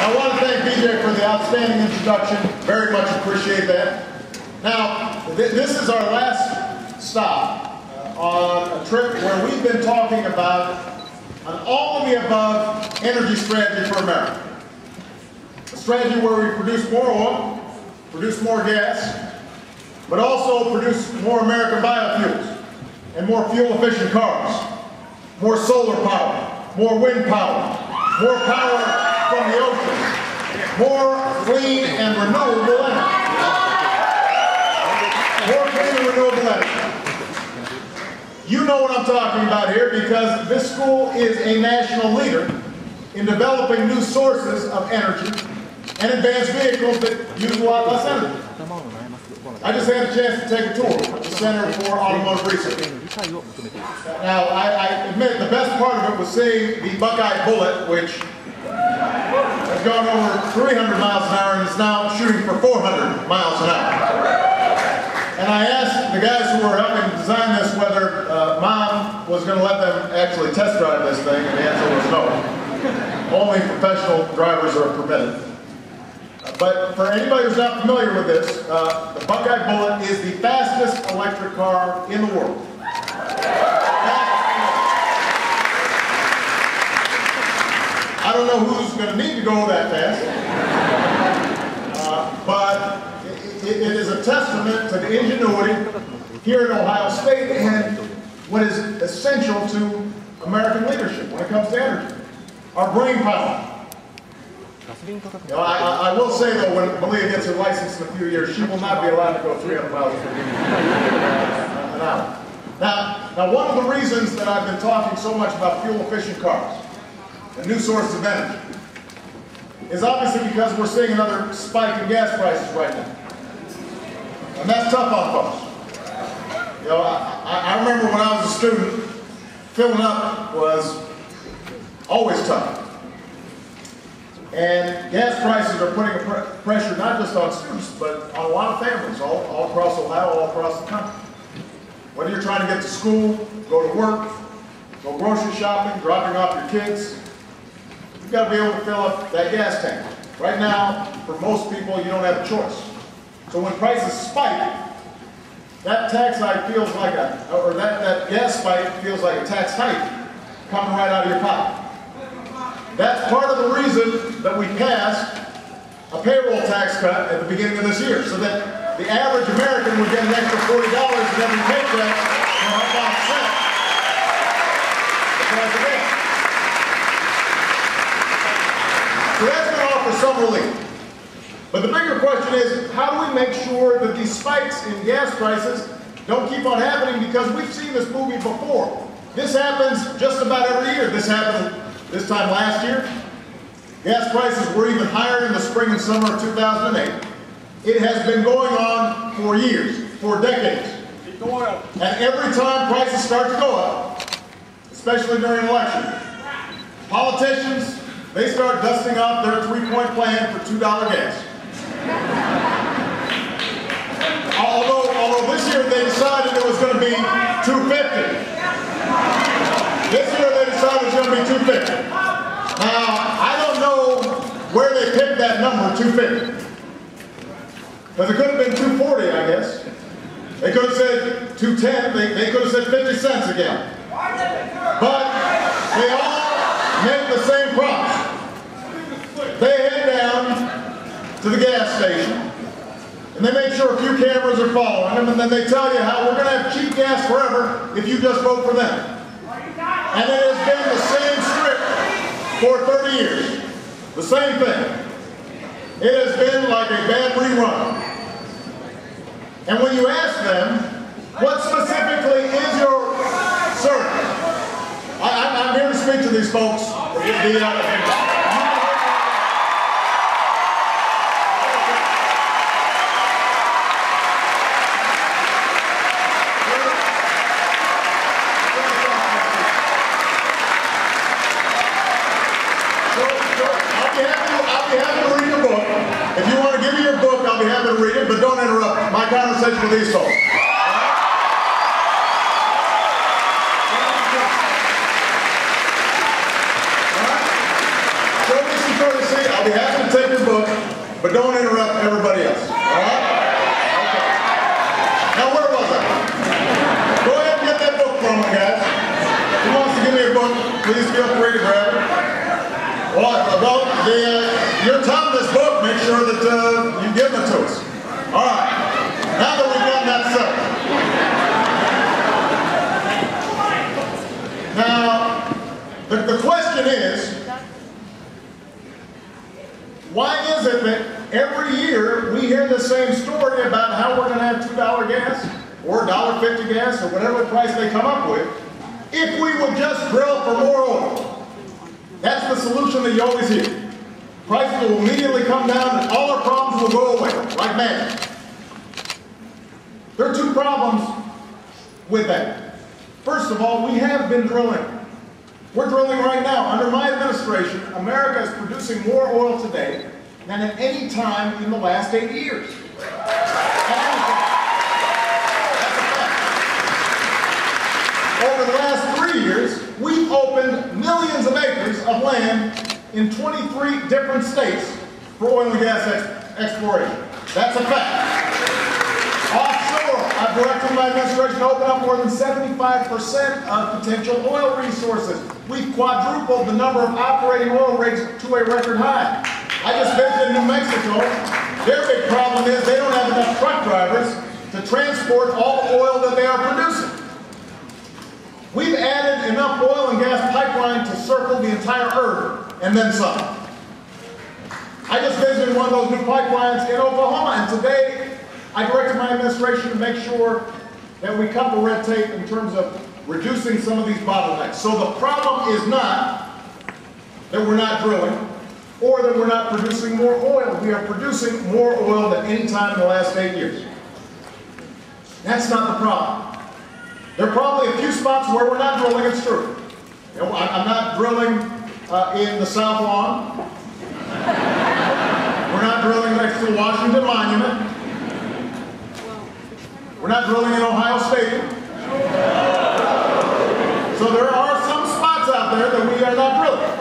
I want to thank BJ for the outstanding introduction. Very much appreciate that. Now, th this is our last stop uh, on a trip where we've been talking about an all of the above energy strategy for America. A strategy where we produce more oil, produce more gas, but also produce more American biofuels and more fuel efficient cars, more solar power, more wind power, more power from the ocean, more clean and renewable energy. More clean and renewable energy. You know what I'm talking about here because this school is a national leader in developing new sources of energy and advanced vehicles that use a lot less energy. I just had a chance to take a tour of the Center for Automotive Research. Now, I, I admit the best part of it was seeing the Buckeye Bullet, which has gone over 300 miles an hour and is now shooting for 400 miles an hour. And I asked the guys who were helping design this whether uh, mom was going to let them actually test drive this thing, and the answer was no. Only professional drivers are permitted. But for anybody who's not familiar with this, uh, the Buckeye Bullet is the fastest electric car in the world. I don't know who's going to need to go that fast, uh, but it, it is a testament to the ingenuity here at Ohio State and what is essential to American leadership when it comes to energy. Our brain power. You know, I, I, will say though, when Malia gets her license in a few years, she will not be allowed to go 300 miles an hour. Now, now, one of the reasons that I've been talking so much about fuel-efficient cars and new sources of energy is obviously because we're seeing another spike in gas prices right now. And that's tough on folks. You know, I, I remember when I was a student, filling up was always tough. And gas prices are putting pr pressure not just on students, but on a lot of families all, all across Ohio, all across the country. Whether you're trying to get to school, go to work, go grocery shopping, dropping off your kids, you've got to be able to fill up that gas tank. Right now, for most people, you don't have a choice. So when prices spike, that tax hike feels like a, or that, that gas spike feels like a tax hike coming right out of your pocket. That's part of the reason that we passed a payroll tax cut at the beginning of this year, so that the average American would get an extra $40 in every paycheck. So offer some relief. But the bigger question is, how do we make sure that these spikes in gas prices don't keep on happening because we've seen this movie before. This happens just about every year. This happened this time last year, gas prices were even higher in the spring and summer of 2008. It has been going on for years, for decades. And every time prices start to go up, especially during election, politicians, they start dusting off their three-point plan for $2 gas. although, although this year they decided it was going to be 250. This year they decided it's going to be 250. Now, I don't know where they picked that number, 250. Because it could have been 240, I guess. They could have said 210. They, they could have said 50 cents again. But they all make the same promise. To the gas station, and they make sure a few cameras are following them, and then they tell you how we're going to have cheap gas forever if you just vote for them. And it has been the same script for 30 years. The same thing. It has been like a bad rerun. And when you ask them, what specifically is your service? I, am here to speak to these folks. The, uh, conversation with these folks. Show me some courtesy. I'll be happy to take your book, but don't interrupt everybody else. All right? Okay. Now, where was I? Go ahead and get that book from me, guys. Who wants to give me a book? Please feel free to it. Well, well the, uh, your time this book, make sure that uh, you give it to us. All right. Now that we've done that settled. Now, the, the question is, why is it that every year we hear the same story about how we're going to have $2 gas or $1.50 gas or whatever price they come up with if we would just drill for more oil? Solution that you always hear. Prices will immediately come down and all our problems will go away, like magic. There are two problems with that. First of all, we have been drilling. We're drilling right now. Under my administration, America is producing more oil today than at any time in the last eight years. Over the last opened millions of acres of land in 23 different states for oil and gas ex exploration. That's a fact. Offshore, I've directed my administration to open up more than 75% of potential oil resources. We've quadrupled the number of operating oil rigs to a record high. I just visited New Mexico. Their big problem is they don't have enough truck drivers to transport all the oil that they are producing. We've added enough oil and gas pipeline to circle the entire earth and then some. I just visited one of those new pipelines in Oklahoma, and today I directed my administration to make sure that we cut the red tape in terms of reducing some of these bottlenecks. So the problem is not that we're not drilling or that we're not producing more oil. We are producing more oil than any time in the last eight years. That's not the problem. There are probably a few spots where we're not drilling, it's true. You know, I'm not drilling uh, in the South Lawn. We're not drilling next to the Washington Monument. We're not drilling in Ohio Stadium. So there are some spots out there that we are not drilling.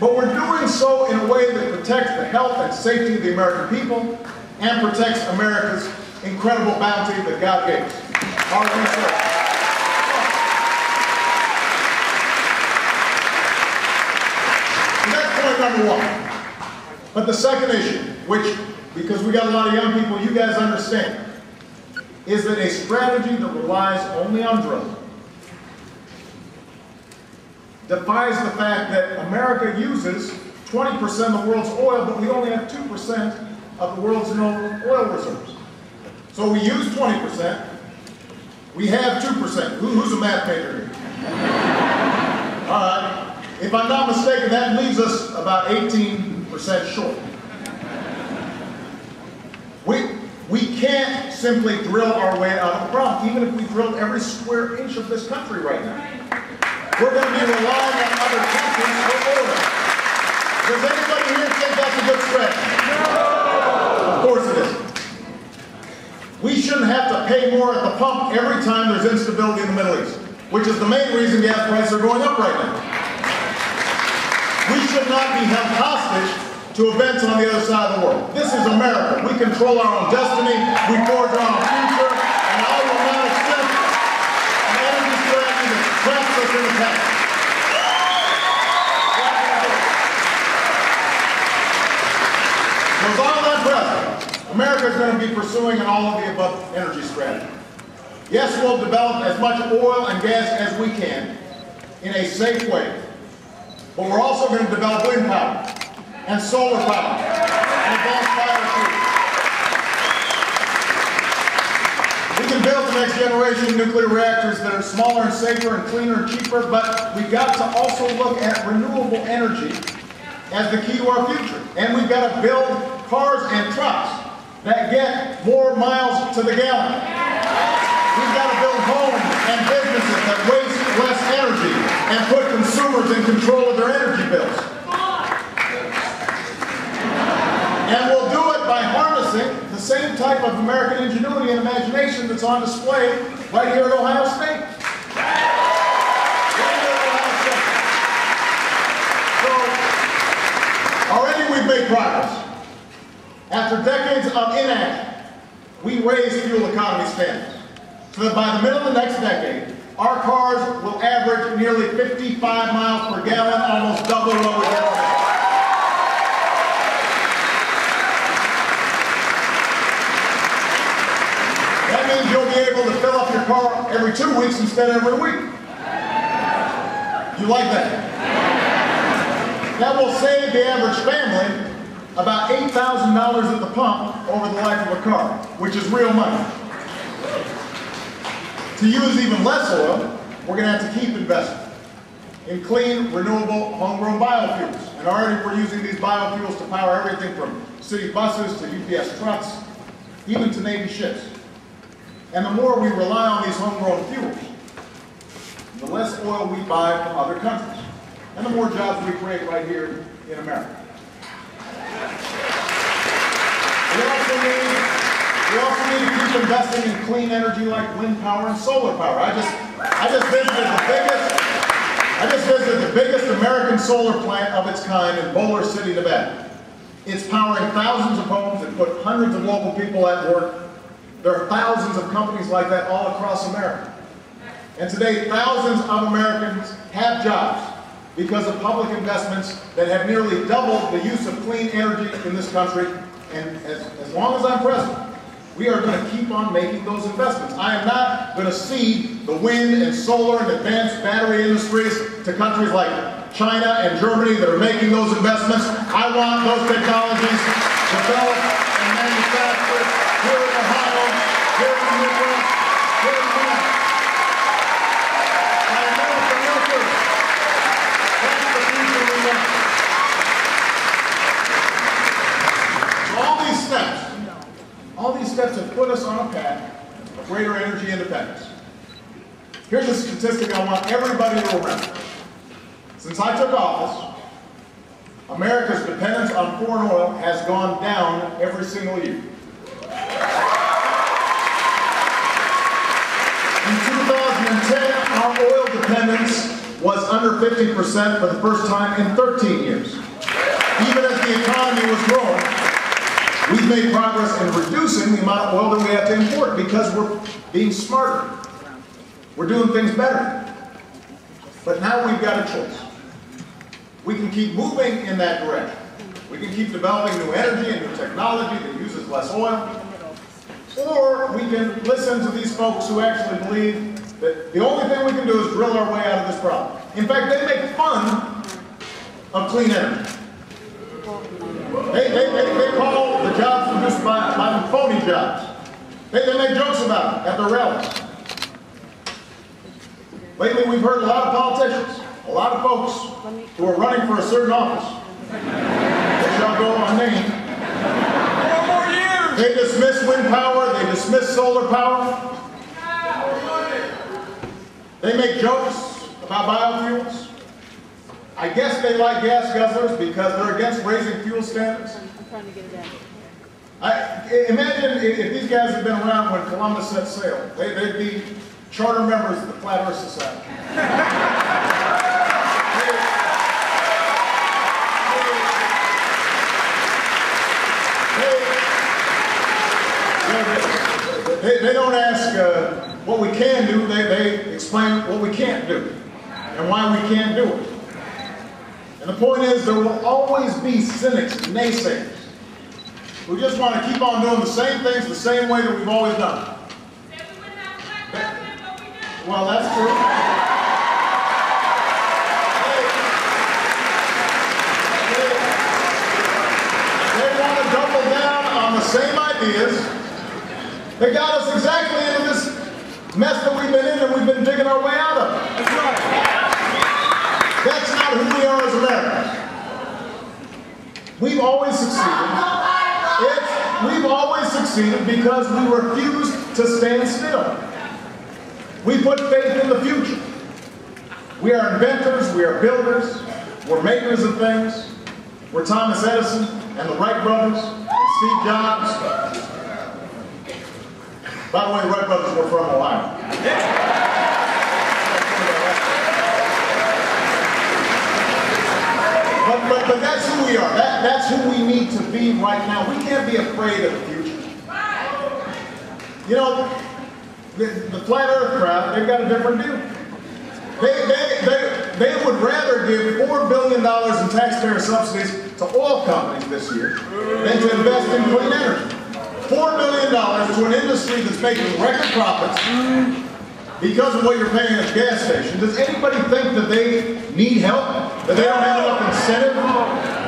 But we're doing so in a way that protects the health and safety of the American people and protects America's incredible bounty that God gave us. Our research. that's point number one. But the second issue, which, because we got a lot of young people, you guys understand, is that a strategy that relies only on drilling defies the fact that America uses 20% of the world's oil, but we only have 2% of the world's known oil reserves. So we use 20%, we have 2%. Who, who's a math major here? All right. If I'm not mistaken, that leaves us about 18% short. We, we can't simply drill our way out of the problem, even if we drilled every square inch of this country right now. We're going to be relying on other countries for oil. Does anybody here think that's a good strategy? No. Of course it is. We shouldn't have to pay more at the pump every time there's instability in the Middle East, which is the main reason gas prices are going up right now. We should not be held hostage to events on the other side of the world. This is America. We control our own destiny. We forge our own future. And I will not accept an energy strategy that traps us in the past. Present, America is going to be pursuing an all of the above energy strategy. Yes, we'll develop as much oil and gas as we can in a safe way. But we're also going to develop wind power and solar power and. We can build the next generation nuclear reactors that are smaller and safer and cleaner and cheaper, but we've got to also look at renewable energy as the key to our future. And we've got to build cars and trucks that get more miles to the gallon. We've got to build homes and businesses that waste less energy and put consumers in control of their energy bills. And we'll do it by harnessing the same type of American ingenuity and imagination that's on display right here at Ohio State. So, already we've made progress. After decades of inaction, we raised fuel economy standards so that by the middle of the next decade, our cars will average nearly 55 miles per gallon, almost double what we have today. That means you'll be able to fill up your car every two weeks instead of every week. You like that? That will save the average family about $8,000 at the pump over the life of a car, which is real money. To use even less oil, we're going to have to keep investing in clean, renewable, homegrown biofuels. And already we're using these biofuels to power everything from city buses to UPS trucks, even to Navy ships. And the more we rely on these homegrown fuels, the less oil we buy from other countries, and the more jobs we create right here in America. We also need, we also need to keep investing in clean energy like wind power and solar power. I just, I just visited the biggest, I just visited the biggest American solar plant of its kind in Boulder City, Nevada. It's powering thousands of homes and put hundreds of local people at work. There are thousands of companies like that all across America. And today, thousands of Americans have jobs because of public investments that have nearly doubled the use of clean energy in this country and as, as long as I'm president, we are going to keep on making those investments. I am not going to cede the wind and solar and advanced battery industries to countries like China and Germany that are making those investments. I want those technologies developed and manufactured here in Ohio, here in the Midwest, here in America. By American workers. That's the future we want. All these steps, all these steps have put us on a path of greater energy independence. Here's a statistic I want everybody to remember. Since I took office, America's dependence on foreign oil has gone down every single year. In 2010, our oil dependence was under 50% for the first time in 13 years. Even as the economy was growing, We've made progress in reducing the amount of oil that we have to import because we're being smarter. We're doing things better. But now we've got a choice. We can keep moving in that direction. We can keep developing new energy and new technology that uses less oil. Or we can listen to these folks who actually believe that the only thing we can do is drill our way out of this problem. In fact, they make fun of clean energy. They, they, they, they call the jobs produced by, by phony jobs. They, they make jokes about it at the rallies. Lately, we've heard a lot of politicians, a lot of folks who are running for a certain office, that shall go unnamed. Four more years! They dismiss wind power, they dismiss solar power. They make jokes about biofuels. I guess they like gas guzzlers because they're against raising fuel standards. I'm trying to get it down. I, imagine if, these guys had been around when Columbus set sail. They, they'd be charter members of the Flat Earth Society. They, they, they don't ask uh, what we can do, they, they explain what we can't do and why we can't do it. And the point is, there will always be cynics, naysayers, who just want to keep on doing the same things the same way that we've always done. Well, that's true. They, want to double down on the same ideas. They got us exactly into this mess that we've been in and we've been digging our way out of. That's right. As Americans. We've always succeeded. It's, we've always succeeded because we refuse to stand still. We put faith in the future. We are inventors, we are builders, we're makers of things. We're Thomas Edison and the Wright brothers, Steve Jobs. By the way, the Wright brothers were from Ohio. But that's who we are. That, that's who we need to be right now. We can't be afraid of the future. You know, the, the flat earth crowd, they've got a different view. They, they, they, they would rather give $4 billion in taxpayer subsidies to oil companies this year than to invest in clean energy. $4 billion to an industry that's making record profits because of what you're paying at the gas station. Does anybody think that they need help? That they don't have enough incentive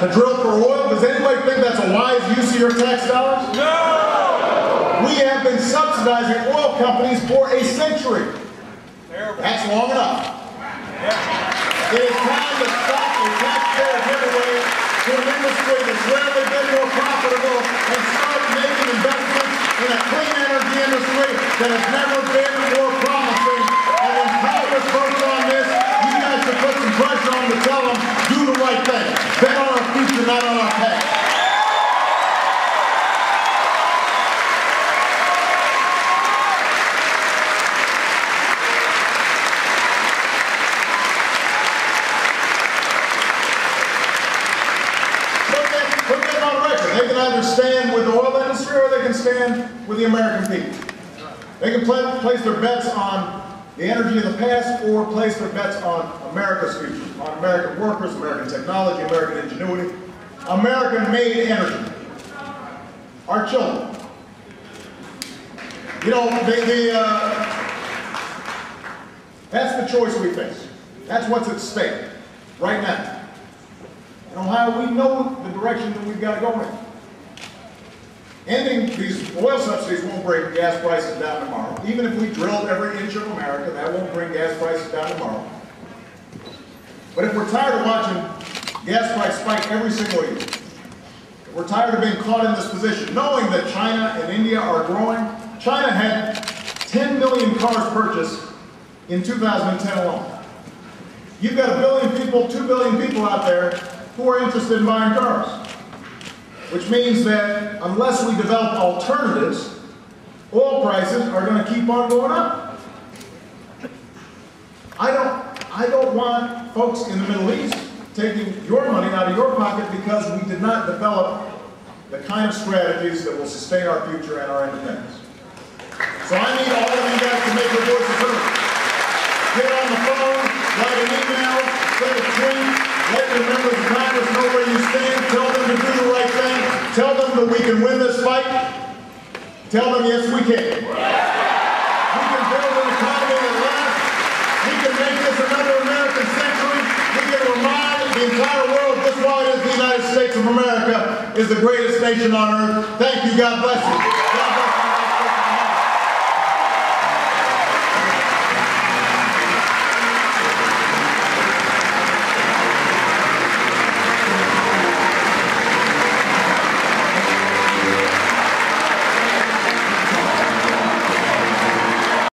to drill for oil? Does anybody think that's a wise use of your tax dollars? No! We have been subsidizing oil companies for a century. That's long enough. It is time to stop the taxpayer giveaway to an industry that's rarely been more profitable and start making investments in a clean energy industry that has never been more promising. And when Congress votes on this, you guys should put some pressure on to tell them, do the right thing. Bet on our future, not on our past. Put them, put them on record. They can either stand with the oil industry or they can stand the American people. They can pla- place their bets on the energy of the past or place their bets on America's future, on American workers, American technology, American ingenuity, American-made energy. Our children. You know, they, they, uh, that's the choice we face. That's what's at stake right now. In Ohio, we know the direction that we've got to go in. Ending these oil subsidies won't bring gas prices down tomorrow. Even if we drilled every inch of America, that won't bring gas prices down tomorrow. But if we're tired of watching gas price spike every single year, if we're tired of being caught in this position, knowing that China and India are growing, China had 10 million cars purchased in 2010 alone. You've got a billion people, two billion people out there who are interested in buying cars. Which means that unless we develop alternatives, oil prices are going to keep on going up. I don't, I don't want folks in the Middle East taking your money out of your pocket because we did not develop the kind of strategies that will sustain our future and our independence. So I need all of you guys to make your voices heard. Get on the phone, write an email, send a tweet, let your members of Congress know where you stand, tell them to do the right thing, tell them that we can win this fight, tell them yes we can. We can build an economy that lasts, we can make this another American century, we can remind the entire world just why it is the United States of America is the greatest nation on earth. Thank you, God bless you. God bless you.